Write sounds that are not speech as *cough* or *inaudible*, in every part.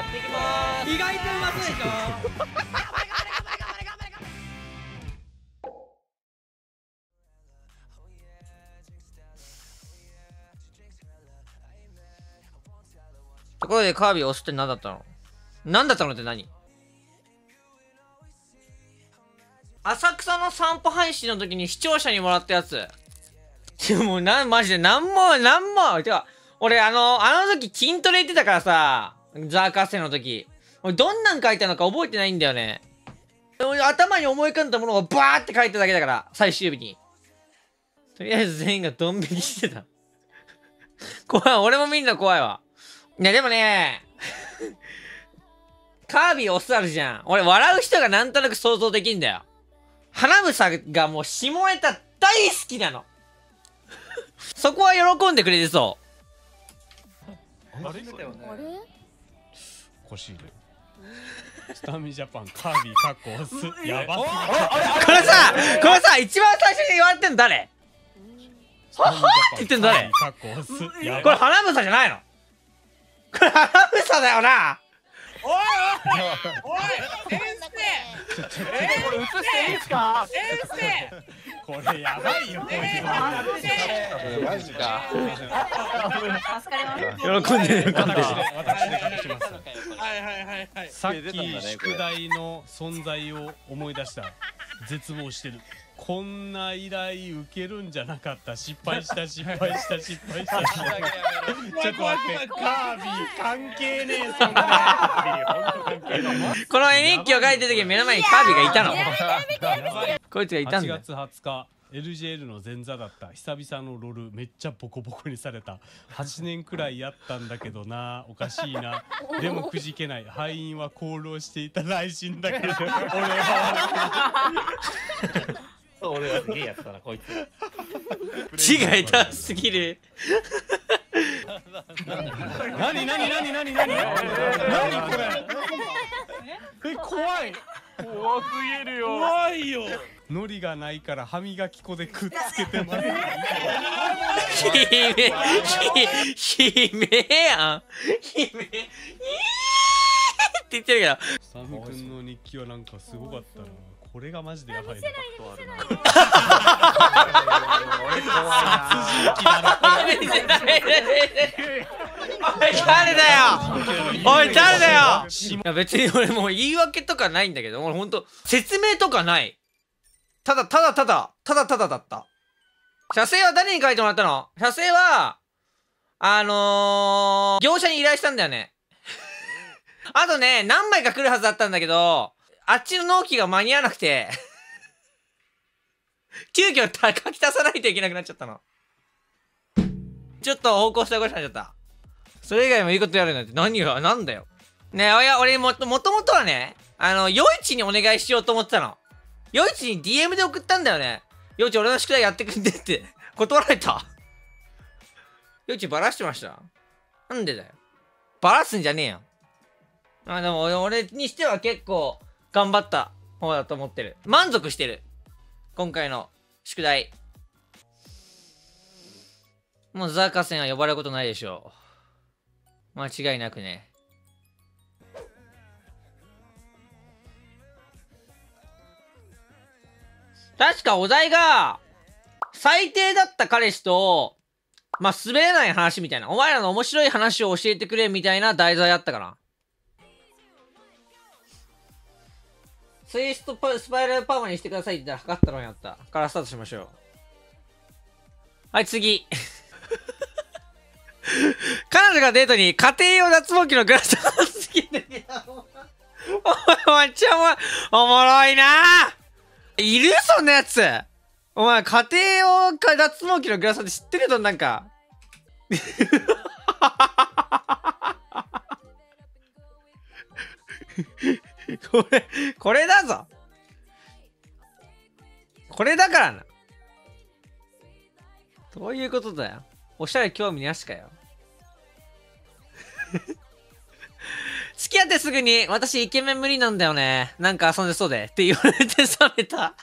やっていきます。意外とうまそうでしょ？ところでカービィ押すって何だったの？何だったのって何？浅草の散歩配信の時に視聴者にもらったやつ。いやもうなん、マジでなんも、なんも、てか、俺あの、あの時筋トレ行ってたからさ、ザーカッセの時。俺どんなん書いたのか覚えてないんだよね。頭に思い浮かんだものをバーって書いただけだから、最終日に。とりあえず全員がドン引きしてた。怖い、俺も見んの怖いわ。いやでもね、カービィ押すあるじゃん。俺笑う人がなんとなく想像できんだよ。花房がもう下ネタ大好きなの。そこは喜んでくれてそあれあれ？欲しいね。スタミジャパンカービィかっこ押すやば。すう。これさ、これさ、一番最初に言われてんの誰？ははって言ってんの誰これ花房じゃないの？これ花房だよな。おいおいおい先生えこれ映していいですか？先生これやばいよマジか。助かります。喜んでる、喜んでる。私で隠しますはいはいはいはいさっき宿題の存在を思い出した絶望してるこんな依頼受けるんじゃなかった失敗した失敗した失敗したちょっと待ってカービィ関係ねえそんなこの絵日記を書いてる時に目の前にカービィがいたの。こいつがいたん8だよ。月20日 LJL の前座だった。久々のロールめっちゃボコボコにされた。8年くらいやったんだけどな。おかしいな。でもくじけない。敗因は功労していた内心だけど俺は。俺はすげえやつだな、こいつ。字が下手すぎる。何何何何何何これえ怖い怖すぎるよ怖いよノリがないから歯磨き粉でくっつけてます悲鳴、ひ悲鳴やん。悲鳴、って言ってるけど。サム君の日記はなんかすごかったなこれがマジでやばいなおい、誰だよおい、誰だよいや別に俺もう言い訳とかないんだけど、俺ほんと、説明とかない。ただ、ただただ、ただただだった。写生は誰に書いてもらったの？写生は、あのー、業者に依頼したんだよね。あとね、何枚か来るはずだったんだけど、あっちの納期が間に合わなくて、急遽た書き足さないといけなくなっちゃったの。ちょっと方向性おかしくなっちゃった。それ以外もいいことやるなんて何が、なんだよ。ねえ、俺もと、もともとはね、あの、夜市にお願いしようと思ってたの。夜市に DM で送ったんだよね。夜市俺の宿題やってくんでって。*laughs* 断られた。夜市バラしてました。なんでだよ。バラすんじゃねえよ。あ、でも俺俺にしては結構頑張った方だと思ってる。満足してる。今回の宿題。もうザーカセンは呼ばれることないでしょう。間違いなくね。確かお題が、最低だった彼氏と、まあ、滑れない話みたいな。お前らの面白い話を教えてくれみたいな題材あったかな。ツイストスパイラルパーマにしてくださいって言ったら測ったのやった。からスタートしましょう。はい、次。彼女がデートに家庭用脱毛器のグラスを好きで。お前、めっちゃおもろい。おもろいないるそんなやつお前、家庭用か脱毛器のグラスって知ってるとなんか。これ、これだぞこれだからな。どういうことだよ。おしゃれ興味なしかよ。*laughs* 付き合ってすぐに、私イケメン無理なんだよね。なんか遊んでそうで。って言われて冷めた。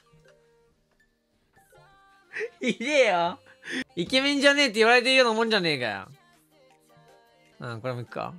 いねえよ。イケメンじゃねえって言われてるようなもんじゃねえかよ。うん、これもいくか。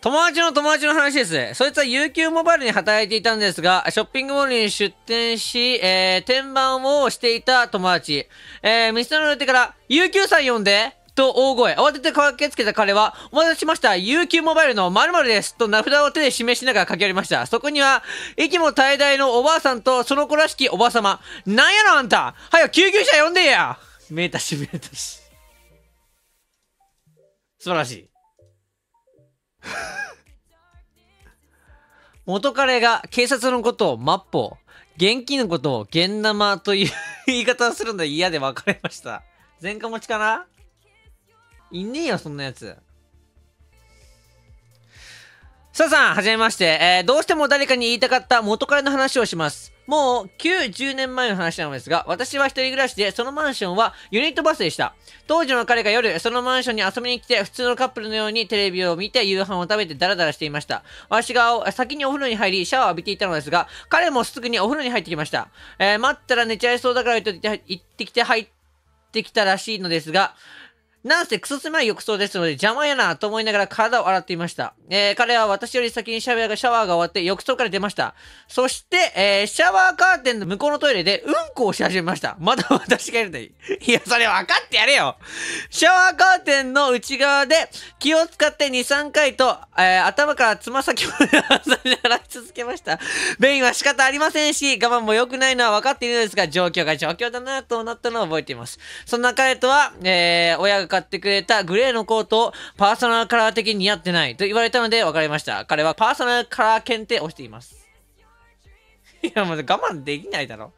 友達の友達の話です。そいつは UQ モバイルに働いていたんですが、ショッピングモールに出店し、えー、天板をしていた友達。えー、店の売手から、UQ さん呼んでと大声。慌てて駆けつけた彼は、お待たせしました。UQ モバイルの〇〇です。と名札を手で示しながら駆け寄りました。そこには、息も絶え絶えのおばあさんとその子らしきおばあ様。なんやろあんたはよ、救急車呼んでや見えたし見えたし。素晴らしい。*laughs* 元彼が警察のことをマッポ、現金のことを現生という *laughs* 言い方をするので嫌で別れました。前科持ちかな？いねえよ、そんなやつ。さあさん、はじめまして。えーどうしても誰かに言いたかった元彼の話をします。もう9、10年前の話なのですが、私は一人暮らしで、そのマンションはユニットバスでした。当時の彼が夜、そのマンションに遊びに来て、普通のカップルのようにテレビを見て夕飯を食べてダラダラしていました。私が先にお風呂に入り、シャワーを浴びていたのですが、彼もすぐにお風呂に入ってきました。えー待ったら寝ちゃいそうだから言って行ってきて入ってきたらしいのですが、なんせクソ狭い浴槽ですので邪魔やなと思いながら体を洗っていました。えー彼は私より先にシャワーが終わって浴槽から出ました。そして、えーシャワーカーテンの向こうのトイレでうんこをし始めました。まだ私がいるのに。*laughs* いや、それ分かってやれよシャワーカーテンの内側で気を使って2、3回と、えー頭からつま先まで洗い続けました。便意は仕方ありませんし、我慢も良くないのは分かっているのですが、状況が状況だなとなったのを覚えています。そんな彼とは、えー親が買ってくれたグレーのコートをパーソナルカラー的に似合ってないと言われたので別れました。彼はパーソナルカラー検定をしています。*laughs* いや、もう我慢できないだろ。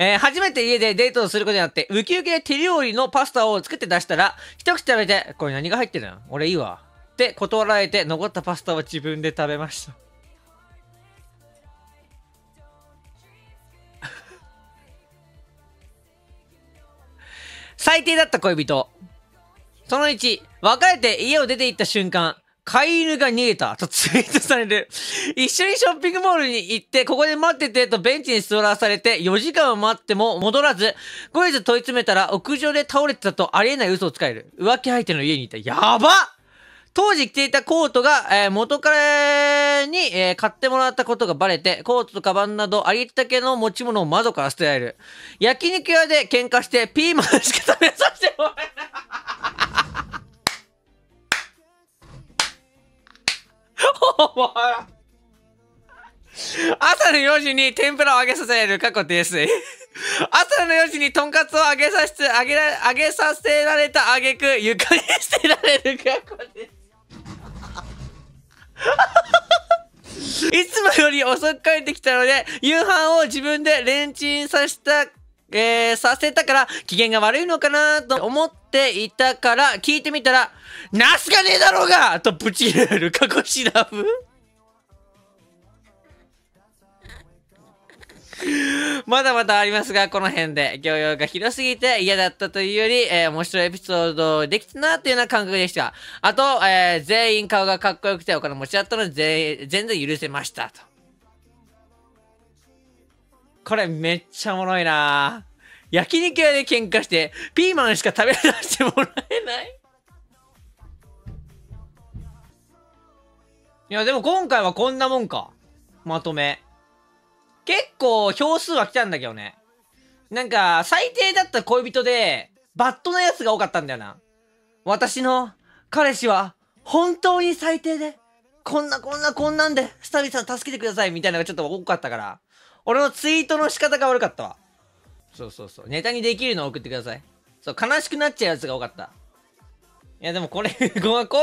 えー初めて家でデートをすることになって、ウキウキで手料理のパスタを作って出したら、一口食べて、これ何が入ってるの？俺いいわ。って断られて、残ったパスタを自分で食べました。最低だった恋人。その1、別れて家を出て行った瞬間、飼い犬が逃げたとツイートされる。一緒にショッピングモールに行って、ここで待っててとベンチに座らされて、4時間を待っても戻らず、後日問い詰めたら、屋上で倒れてたとありえない嘘をつかれる。浮気相手の家にいた。やばっ当時着ていたコートが、えー元彼に、えー買ってもらったことがバレて、コートとカバンなどありったけの持ち物を窓から捨てられる。焼肉屋で喧嘩してピーマンしか食べさせてもらえない。*laughs* お前朝の4時に天ぷらを揚げさせられる過去泥酔。朝の4時にとんかつを揚げさせ、揚げら、揚げさせられた挙句床に捨てられる過去です。いつもより遅く帰ってきたので、夕飯を自分でレンチンさせた、えー、させたから、機嫌が悪いのかなと思っていたから、聞いてみたら、ナスがねえだろうがとブチ切れる過去調べ。*laughs* まだまだありますが、この辺で、教養が広すぎて嫌だったというより、えー面白いエピソードできたなというような感覚でした。あと、えー全員顔がかっこよくてお金持ちだったので、全全然許せましたと。これめっちゃおもろいな焼肉屋で喧嘩して、ピーマンしか食べさせてもらえないいや、でも今回はこんなもんか。まとめ。結構票数は来たんだけどね。なんか、最低だった恋人で、バッドなやつが多かったんだよな。私の彼氏は本当に最低で、こんなこんなこんなんで、スタビさん助けてくださいみたいなのがちょっと多かったから、俺のツイートの仕方が悪かったわ。そうそうそう。ネタにできるのを送ってください。そう、悲しくなっちゃうやつが多かった。いやでもこれ、*laughs* こ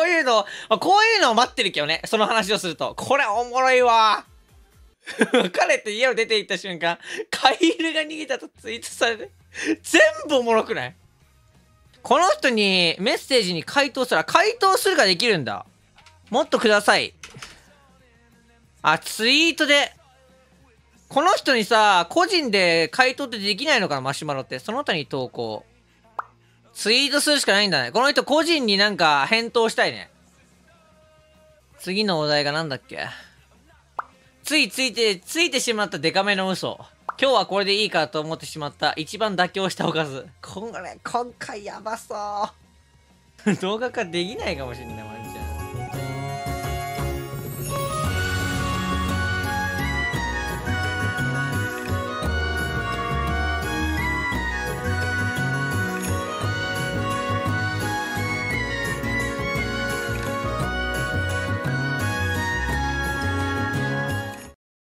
ういうの、こういうのを待ってるけどね、その話をすると。これおもろいわ。*laughs* 彼って家を出て行った瞬間、飼い犬が逃げたとツイートされて、全部おもろくない？この人にメッセージに回答したら、回答するができるんだ。もっとください。あ、ツイートで。この人にさ、個人で回答ってできないのかな、マシュマロって。その他に投稿。ツイートするしかないんだね。この人個人になんか返答したいね。次のお題がなんだっけ？ついついて、ついてしまったデカめの嘘。今日はこれでいいかと思ってしまった一番妥協したおかず。これ、今回やばそう。*laughs* 動画化できないかもしんない